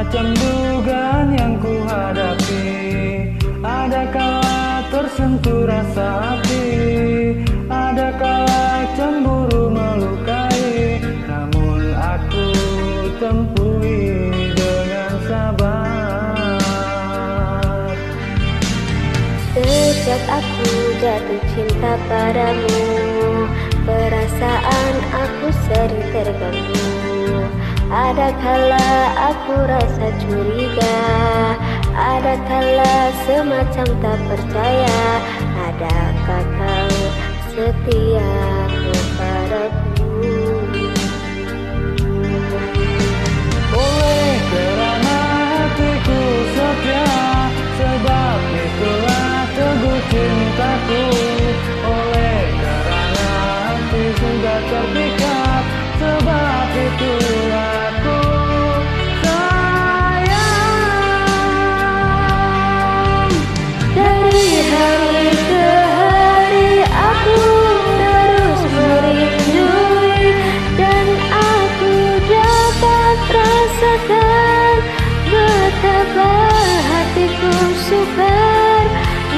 macam dugaan yang ku hadapi Ada kala tersentuh rasa hati? Ada kala cemburu melukai? Namun aku tempuhi dengan sabar. Sejak aku jatuh cinta padamu Perasaan aku sering terganggu ada kala aku rasa curiga? Ada kala semacam tak percaya? Adakah kau setia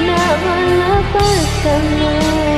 never lepaskanmu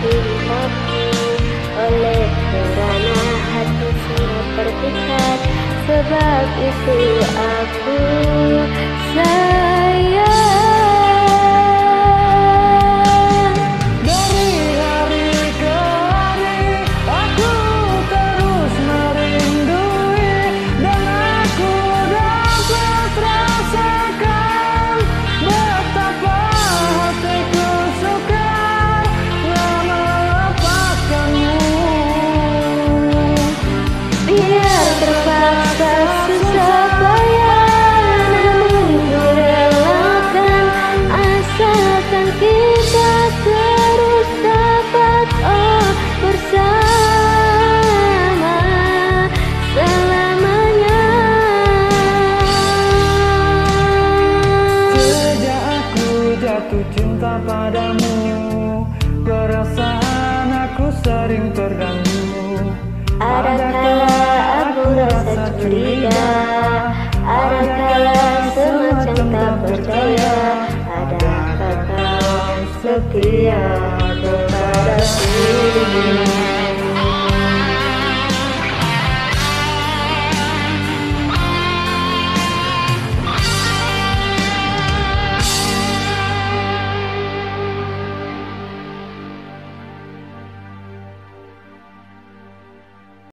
cintaku oleh kerana hati sudah terpikat sebab itu aku jatuh cinta padamu. Perasaan aku sering terganggu. Ada kala aku rasa curiga? Ada kala semacam tak percaya? Ada kata setia kepadaku